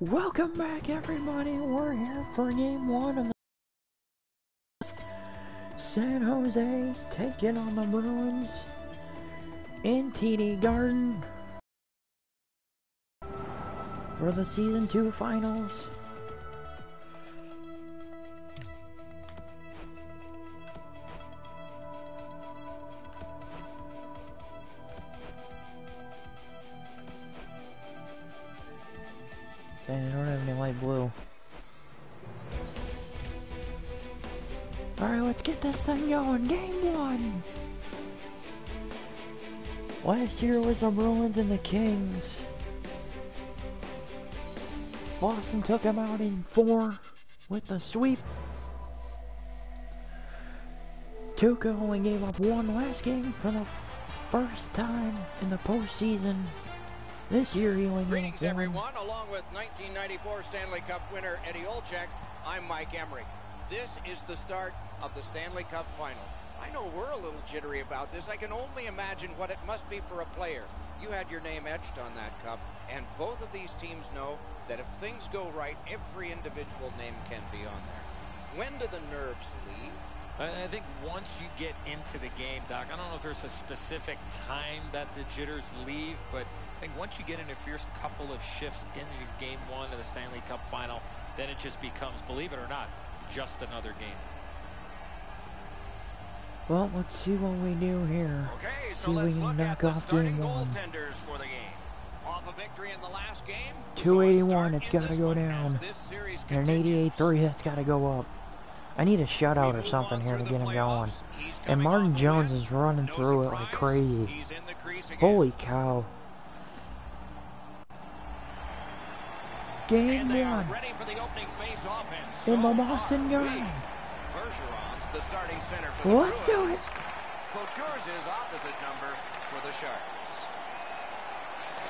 Welcome back, everybody. We're here for game one of the San Jose taking on the Bruins in TD Garden for the season two finals. Let's get this thing going. Game one! Last year was the Bruins and the Kings. Boston took them out in four with the sweep. Tuukka only gave up one last game for the first time in the postseason. This year he only Greetings, gave up one. everyone. Along with 1994 Stanley Cup winner Eddie Olczyk, I'm Mike Emrick. This is the start of the Stanley Cup final. I know we're a little jittery about this. I can only imagine what it must be for a player. You had your name etched on that cup, and both of these teams know that if things go right, every individual name can be on there. When do the nerves leave? I think once you get into the game, Doc, I don't know if there's a specific time that the jitters leave, but I think once you get in a fierce couple of shifts into game one of the Stanley Cup final, then it just becomes, believe it or not, just another game. Well, let's see what we do here. Okay, so if we let's can look knock at the off starting one. goaltenders for the game. Off a victory in the last game. 281, so a it's start gotta go this one as down. And an 88-3, that's got to go up. I need a shutout or something here to get him going. playoffs. He's And Martin Jones is running No through it like crazy. He's in the crease again. Holy cow. Game and they are one ready for the opening face offense. in the Boston far, the starting center for the Let's do it. Couture's opposite number for the Sharks.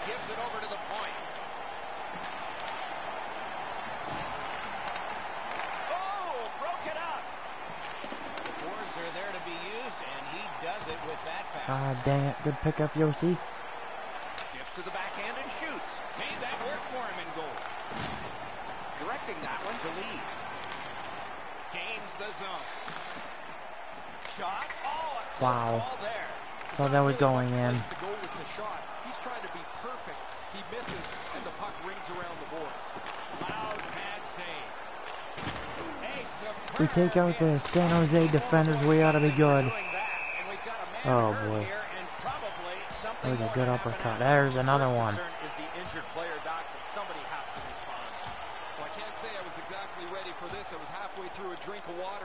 Gives it over to the point. Oh, broke it up. The boards are there to be used, and he does it with that pass. Ah, dang it. Good pickup, Yossi. Shifts to the backhand and shoots. Made that work for him in goal. Directing that one to lead. Gains the zone. Shot. Oh, a close Wow. Thought that was going in. Place to go with the shot. He's trying to be perfect. He misses, and the puck rings around the boards. Loud pad save. We take out the San Jose defenders, we ought to be good. Doing that, and a man Oh, boy. here, and probably That was a good to uppercut. There's another one.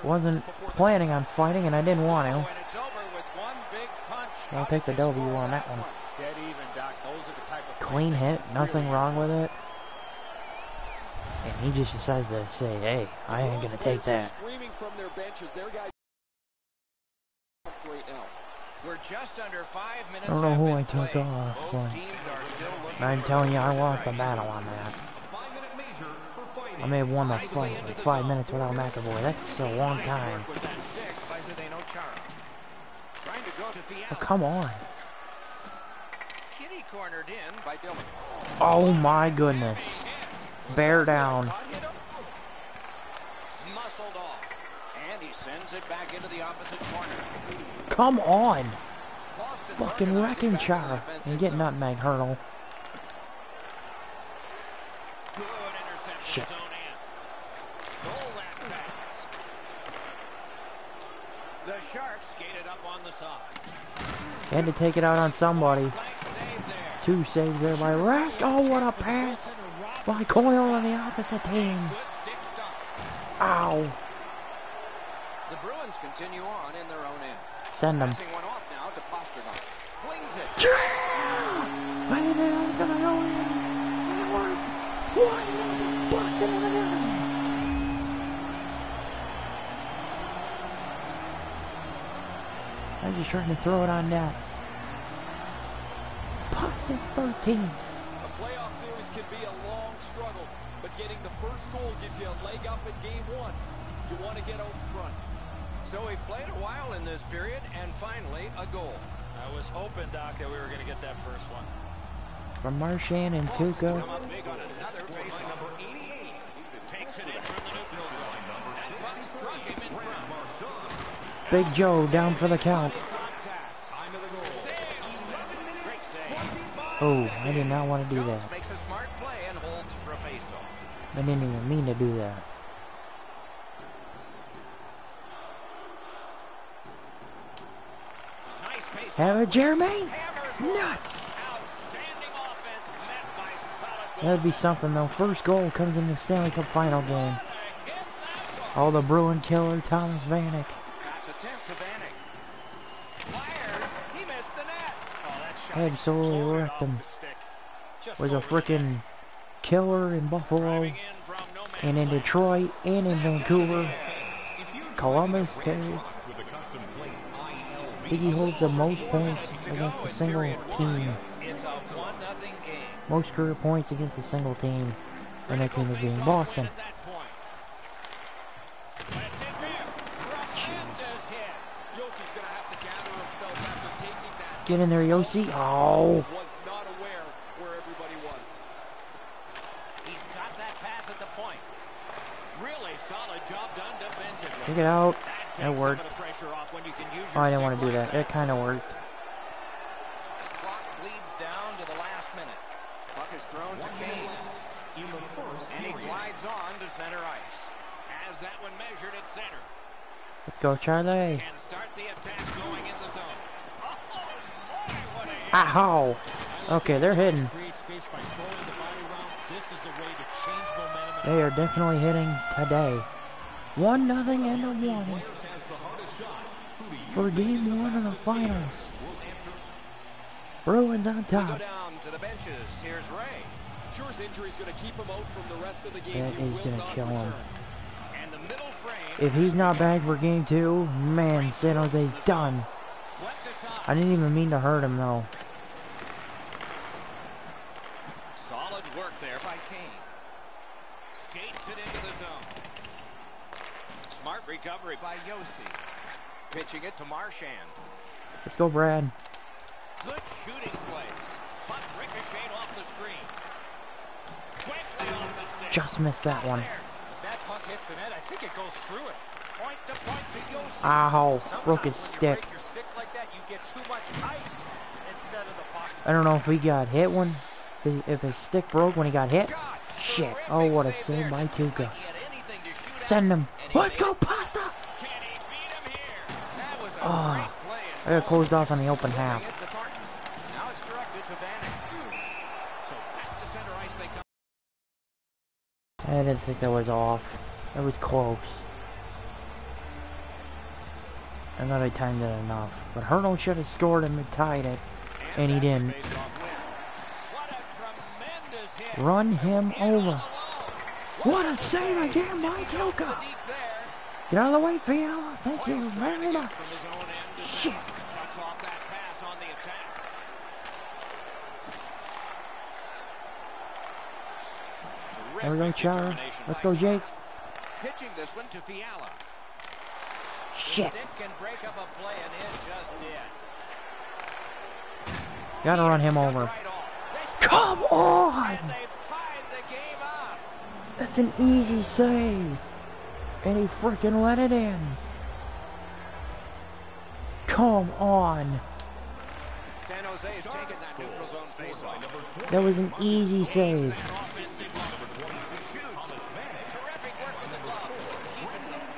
Wasn't before the- planning on fighting, and I didn't want Oh, to. it's over with one big punch. I'll take the you W on that one. Dead even, Doc. Those are the type of Clean hit, nothing really wrong with it. And he just decides to say, hey, I ain't gonna take that. Screaming from their benches. Their guys right oh. now. We're just under five minutes. I don't know who I took off, Both but teams are still looking I'm telling you, I lost the battle on that. I may have won the fight like five minutes without McAvoy. That's a long time. Oh, come on. Oh my goodness. Bear down. Come on. Fucking wrecking defensive And get nutmeg hurdle. Good interception Shit. zone in. Goal that pass. The Sharks skated up on the side. Had to take it out on somebody. There. Two saves there by Rask. Oh, what a pass. By Coyle on the opposite team. Ow. The Bruins continue on in their own end. Send him. Passing one off now to Pastrnak. Flings it. I didn't know I was gonna go in. And it I'm trying to throw it on now. Boston's 13th. A playoff series can be a long struggle, but getting the first goal gives you a leg up in game one. You want to get out in front. So he played a while in this period, and finally, a goal. I was hoping, Doc, that we were going to get that first one. From Marchand and Tuukka. Takes it in from the neutral zone. That puck struck him in front. Big Joe down for the count. Oh, I did not want to do that. I didn't even mean to do that. Have it, Jeremy? Nuts! That'd be something though. First goal comes in the Stanley Cup final game. Oh, the Bruin killer, Thomas Vanek. Pass attempt to Vanek. Fires. He missed the net. Oh, that shot Absolutely exploded wrecked him. the stick. Just Was a over the net. freaking killer in Buffalo, in no and in. Detroit, and in Vancouver. Columbus, too. I think he holds the most points against a single team. It's a one nothing game. Most career points against a single team. And that team is being Boston. win at that point. But it's in there. Tremendous hit. Yossi's going to have to gather himself after taking that. Get in there, Yossi. Oh, Was not aware where everybody was. He's got that pass at the point. Really solid job done defensively. check it out. That That worked. the pressure off when you can use Oh, I didn't want to do that. It kind of worked. Clock bleeds down to the last minute. Puck is thrown to Kane. And he glides on to center ice. Has that one measured at center. Let's go, Charlie. And start the attack going in the zone. Oh, boy, what a hit. Ow. Okay, they're hitting. Create space by throwing the body around. This is a way to change momentum. They are definitely hitting today. One nothing and a one for game one of the finals. Bruins on top. down to the benches. Here's Ray. Sure his injury is going to keep him out from the rest of the game. That he is gonna kill him. return. And the middle frame. If he's not back for game two, man, San Jose's done. I didn't even mean to hurt him though. Solid work there by Kane. Skates it into the zone. Smart recovery by Yossi. Pitching it to Marchand. Let's go, Brad. Good shooting place. Puck ricocheted off the screen. Quickly off the stick. Just missed that one. If that puck hits the net, I think it goes through it. Point to point to Yossi. Ow, Sometimes broke his stick. stick like that, you get too much ice instead of the puck. I don't know if he got hit when, if his stick broke when he got hit. Shit. Oh, what a save by Tuukka. like he had anything to shoot at, Send him. Let's go. Pasta. Oh. I got closed off on the open half. I didn't think that was off. It was close. I thought I timed it enough. But Hurdle should have scored and tied it. And he didn't. Run him over. What a save again by Off the Tuukka. deep there. Get out of the way, Fiala. Thank you Hoyle's trying to very much. from his own end. Shit. Cuts off that pass on the attack. There we go, Chara. Let's go, Jake. Pitching this one to Fiala. Shit. Can break up a play, and it just did. Gotta run him over. right off. They score, Come on! And they've tied the game up. That's an easy save. And he freaking let it in. Come on. San Jose's taken that neutral zone faceoff. That was an easy save. That offensive line. Shoots. Terrific work with the glove. Keep it going.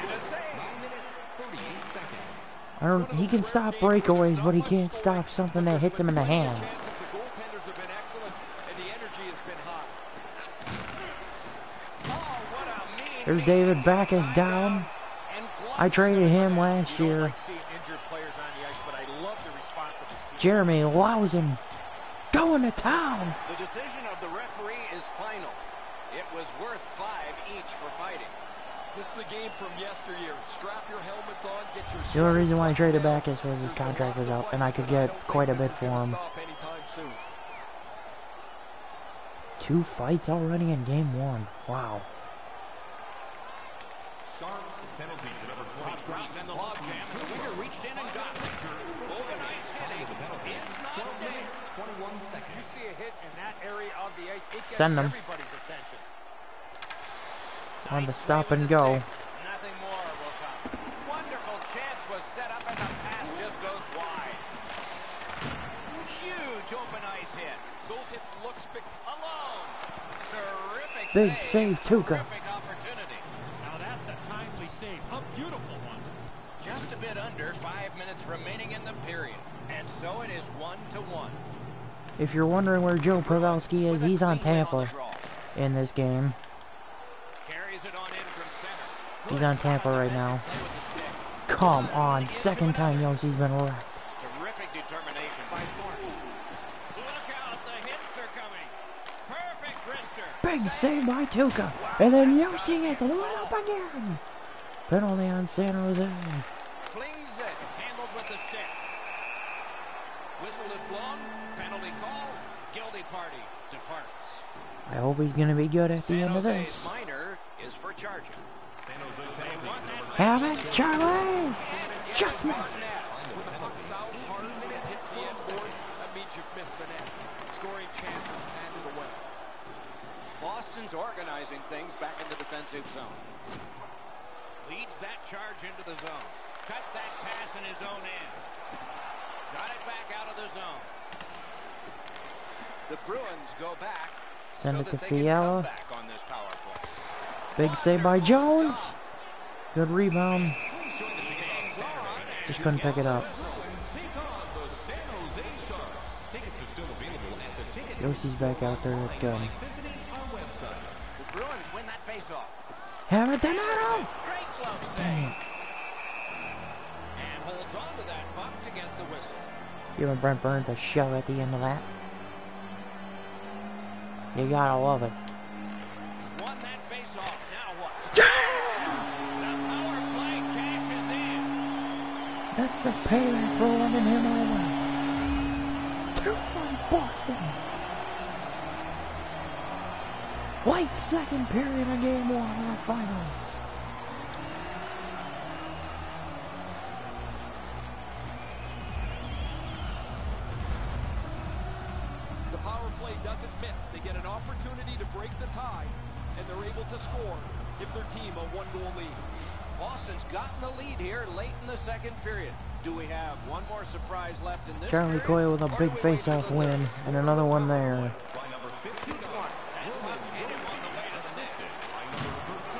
And a save. I don't. He can stop breakaways, but he can't stop something that hits him in the hands. The goaltenders have been excellent, and the energy has been high. Oh, what a mean There's David Backes down. I traded him last year. like seeing injured players on the ice, but I love the response of his team. Jeremy allows him going to town. The decision of the referee is final. It was worth five each for fighting. This is the game from yesteryear. Strap your helmets on, get your The only reason why I traded down. Backes was his contract was up, and I could get quite a bit for him. stop anytime soon. Two fights already in game one. Wow. dropped in the log jam, and the winger reached in and got it. Organized heading is not there. 21 seconds. You see a hit in that area of the ice, it gets Send them. everybody's attention. On the stop and go. Nothing more will come. Wonderful chance was set up, and the pass just goes wide. Huge open ice hit. Those hits look spectacular. Alone. Terrific Big save, Tuukka. Tuukka. Terrific so it is one to one. If you're wondering where Joe Pavelski is, he's on Tampa in this game. Carries it on in from center. He's on Tampa right now. play with the stick. Come on, second time Yossi's been wrecked. Terrific determination by Thornton. Look out, the hits are coming. Perfect wrister. Big save by Tuukka. And then Yossi gets lit up again. Penalty on San Jose. Flings it. Handled with the stick. Whistle is blown. Penalty call. Guilty party departs. I hope he's going to be good at the San end of this. minor is for charging. They won that Have it, Charlie! Just missed. net. When the puck sounds hard and it hits the end boards, that means you've missed the net. Scoring chances handed away. Boston's organizing things back in the defensive zone. Leads that charge into the zone. Cut that pass in his own end. Got it back out of the zone. The Bruins go back. Send so it to they can come Fiala. back on this power play. Big save by Jones. Good rebound. Hangs on, and Just couldn't pick it up. Yossi's back out there. Let's go. The Bruins win that faceoff. Have it, Donato! Great glove save. Dang it. And holds on to that puck to get the whistle. Giving Brent Burns a shove at the end of that. You gotta love it. Won that faceoff. Now what? The power play cashes in. That's the payback for running him over. Two one Boston. White second period of game one of the finals. Charlie Coyle with a big do we wait till face-off win, and another one there. Shoots one. That puck hit him on the way to the net.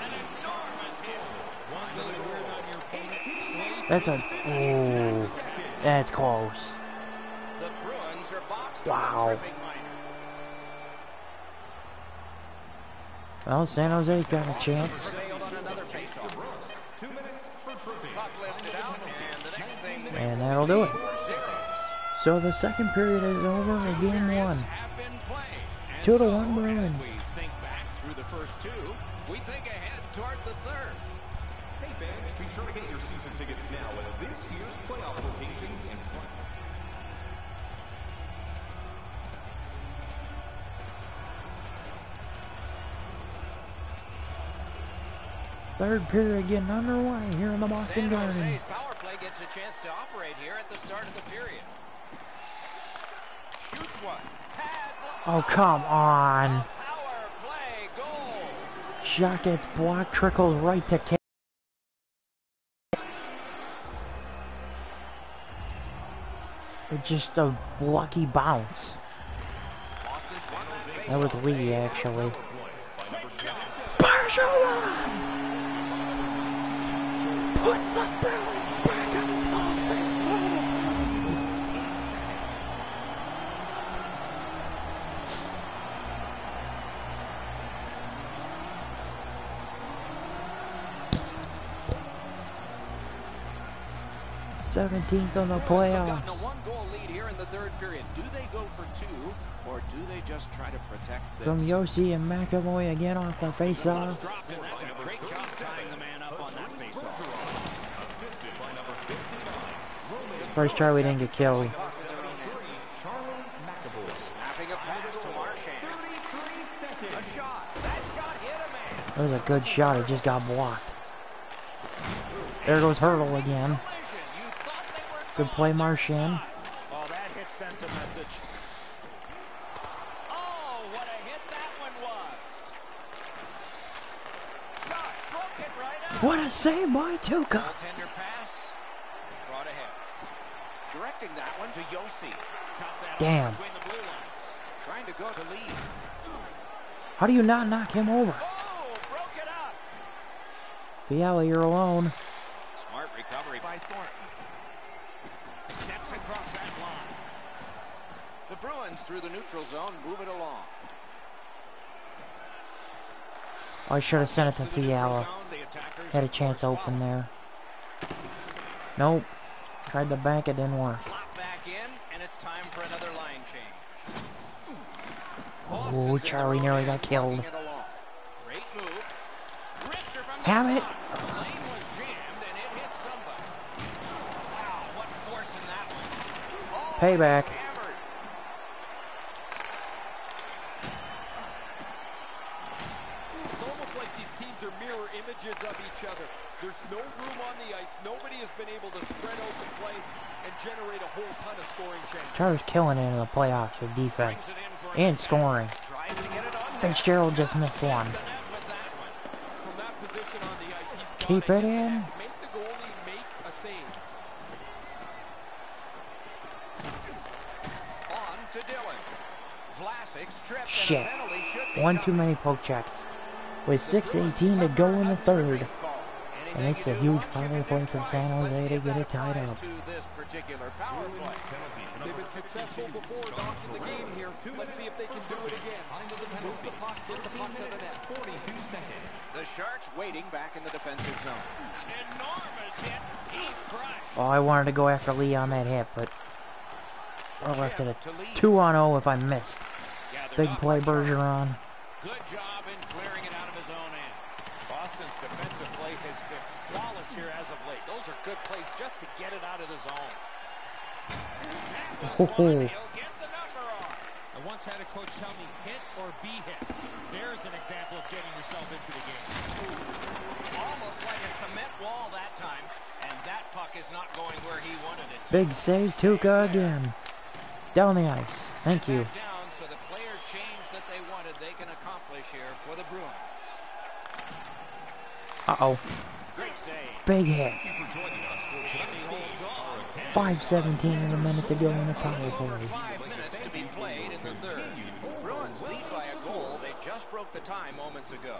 An enormous hit. One way to wear down your opponent. Slave That's a oh, that's close. The Bruins are boxed Wow. on a tripping minor. Well, San Jose's got a chance. Prevailed on another faceoff. Puck lifted out, and the next thing we And that'll do it. Zeros. So the second period is over in game one. have been played. And Two to so, one Bruins. As we think back through the first two, we think ahead toward the third. Hey fans, be sure to get your season tickets now with this year's playoff locations in front. Third period getting underway here in the Boston San Garden. Power play gets a chance to operate here at the start of the period. Shoots one. Pad looks Oh, come on. Gets blocked, trickles right to K. Just a lucky bounce. That was. Lee, actually. Bergeron puts the Bruins 17th on the playoffs. The two, From Yoshi and McAvoy again off the faceoff. First try we didn't get killed. That was a good shot. It just got blocked. There goes Hurdle again. Good play. Marchand. Oh, that hit sends a message. Oh, what a hit that one was. Shot. Right out. What a save by Tuukka. Goaltender pass. Brought ahead. Directing that one to Yossi. Damn. between the blue lines. Trying to go to lead. How do you not knock him over? Oh, broke it up. Fiala, you're alone. Smart recovery by Thornton. Steps across that line. The Bruins through the neutral zone move it along. I should have sent it to To Fiala. zone, the attackers Had a chance course open there. Nope. Tried to bank, it didn't work. Flop back in, and it's time for another line change. Oh, Boston's in the Charlie road nearly end, got killed. walking it along. Great move. Wrister from the Have it. slot. The lane was jammed, and it hit somebody. Wow, what force in that one. Oh, Payback. it's hammered. It's almost like these teams are mirror images of each other. There's no room on the ice. Nobody has been able to spread out the play and generate a whole ton of scoring chances. Chargers killing it in the playoffs with defense Brings it in for and scoring. Tries to get it on net. Fitzgerald just missed one. The net with that one. From that position on the ice, he's Keep it in. net, Make the goalie make a save. On to Dylan. Vlasic's tripped Shit. and a penalty should be One too many poke checks. With The Bruins 6.18 to go in the third. And Anything it's a huge power can play for. San Jose to get it tied up. to this particular power play. Penalty to They've been successful before knocking the game here. Let's see if they can do it again. Move the puck, get the puck to the net. 42 seconds. The Sharks waiting back in the defensive zone. Enormous hit. He's crushed. Oh, I wanted to go after Lee on that hit, but I left it Jim at to lead. 2 on 0 if I missed. Big play. Bergeron. Good job in clearing it out of his own end. Boston's defensive play has been flawless here as of late. Those are good plays just to get it out of the zone. Ho, ho. Get the number on. I once had a coach tell me, hit or be hit. There's an example of getting yourself into the game. Almost like a cement wall that time. And that puck is not going where he wanted it to. Big save, Tuukka again. Down the ice. Thank you. Down, so the player change that they wanted they can accomplish here for the Bruins. Uh-oh. Great save. Big hit. for joining us for And he tonight's game. holds on. 5.17 and a minute to go in the power play. five minutes to be played in the third. Bruins lead by a goal. They just broke the tie moments ago.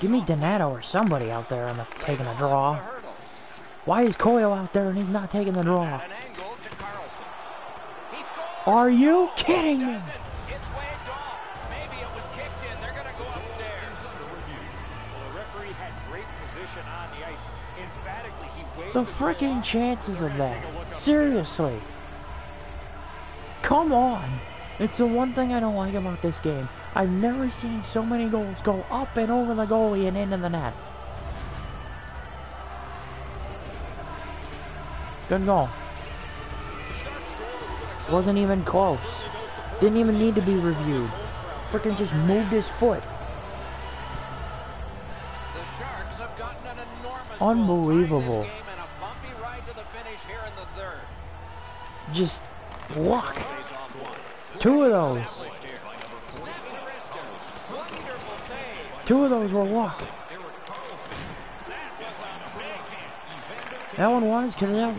Give me. Donato or somebody out there on the taking a draw. on the hurdle. Why is Coyle out there and he's not taking the draw? At an angle to Karlsson. He scores. Are you kidding me? The freaking chances of that. take a look upstairs. Seriously. Come on. It's the one thing I don't like about this game. I've never seen so many goals go up and over the goalie and into the net. Good goal. The Sharks' goal is gonna come. Wasn't even close. Certainly no support Didn't even need to be reviewed. his home crowd. Frickin' just moved his foot. The Sharks have gotten an enormous Unbelievable. goal, tying this game and a bumpy ride to the finish here in the third. Just walk. Two of those. Two of those were walk. That one was, because that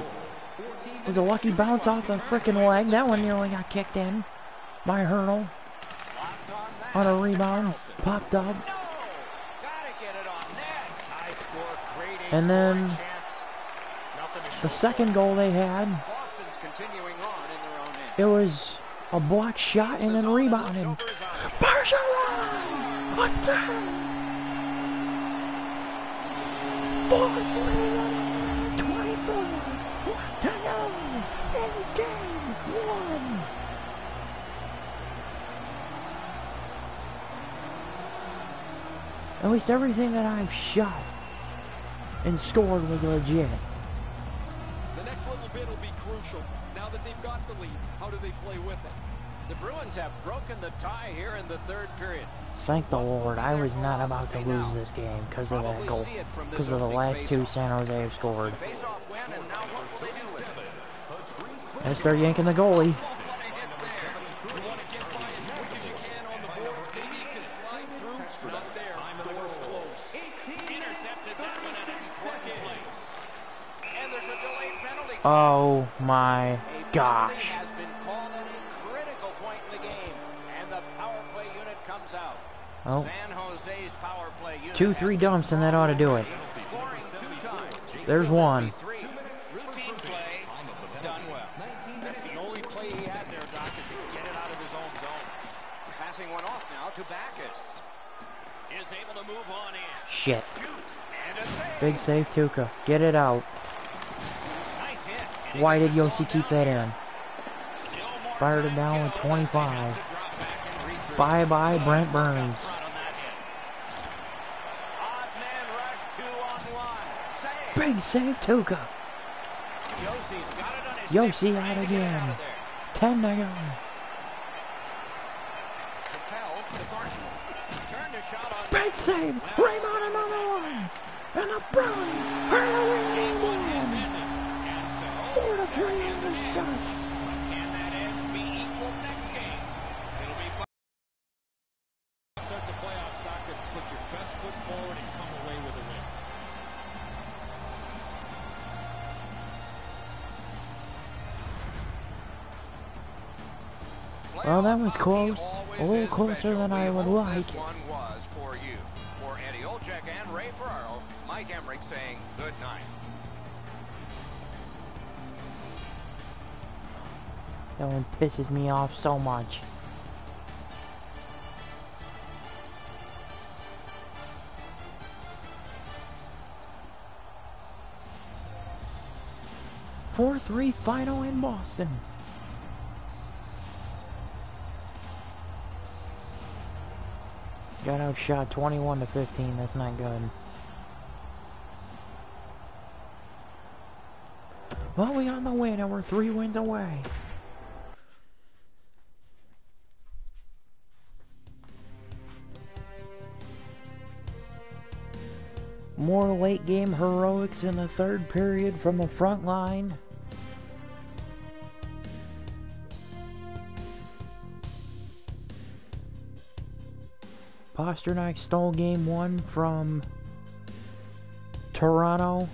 was a lucky bounce off the frickin' leg. That one nearly got kicked in by Hurdle on a rebound. Popped up. And then The second goal they had, Boston's continuing on in their own end. It was a block shot and then rebounded. Over his option. Barcelona! What the? Four, three, 24, what to know in game one. At least everything that I've shot and scored was legit. The next little bit will be crucial. Now that they've got the lead, how do they play with it? The Bruins have broken the tie here in the third period. Thank the Lord, I was not about to lose this game because of that goal. Because of the last two San Jose have scored. Face-off and now what will they do with it? They start yanking the goalie. What a hit there. You want to get by as quick as you can on the boards. Maybe you can slide through. Not there. Doors closed. Intercepted that one at an important place. And there's a delayed penalty. Oh my gosh. has been called at a critical comes out. Oh, San Jose's power play unit two, three dumps and that ought to do it. Scoring two times. There's one. Routine play, done well. That's the only play he had there, Doc, is to get it out of his own zone. Passing one off now to Backes. Is able to move on in. Shit. Shoot. And a save. Big save, Tuukka. Get it out. Nice hit. And he Why did Yossi keep that in? Fired it down with go as they 25. have to drop back and regroup. Bye bye, Brent Burns. Big save, his Yossi out again. out of there. Ten to go. Big save. Raymond another one. And the Bruins are the winning one is the an edge. shots. Can that edge be equal next game? It'll be. Start the playoffs, Doctor. Put your best foot forward and come away with a win. Well, that was close. A little closer than I would like. One was for you. For Eddie Olczyk and Ray Ferraro, Mike Emrick saying good night. That one pisses me off so much. Four three final in Boston. Got outshot 21 to 15. That's not good. Well, we got the win, and we're three wins away. More late game heroics in the third period from the front line. Pastrnak stole game one from Toronto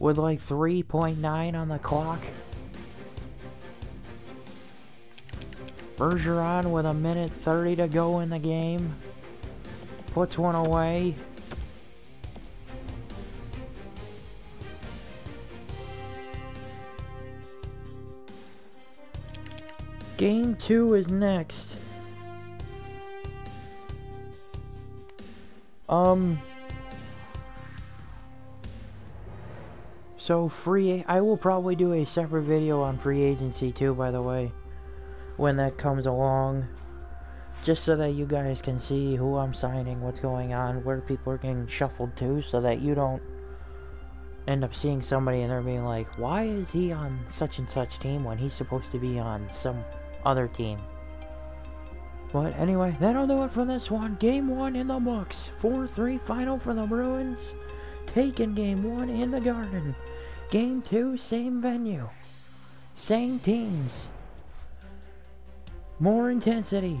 with like 3.9 on the clock. Bergeron with a minute 30 to go in the game puts one away. Game two is next. Um. So free, I will probably do a separate video on free agency too, by the way, when that comes along. Just so that you guys can see who I'm signing, what's going on, where people are getting shuffled to, so that you don't end up seeing somebody and they're being like, why is he on such and such team when he's supposed to be on some other team? But anyway, that'll do it for this one. Game one in the books. 4 3 final for the Bruins. Taking game one in the Garden. Game two, same venue. Same teams. More intensity.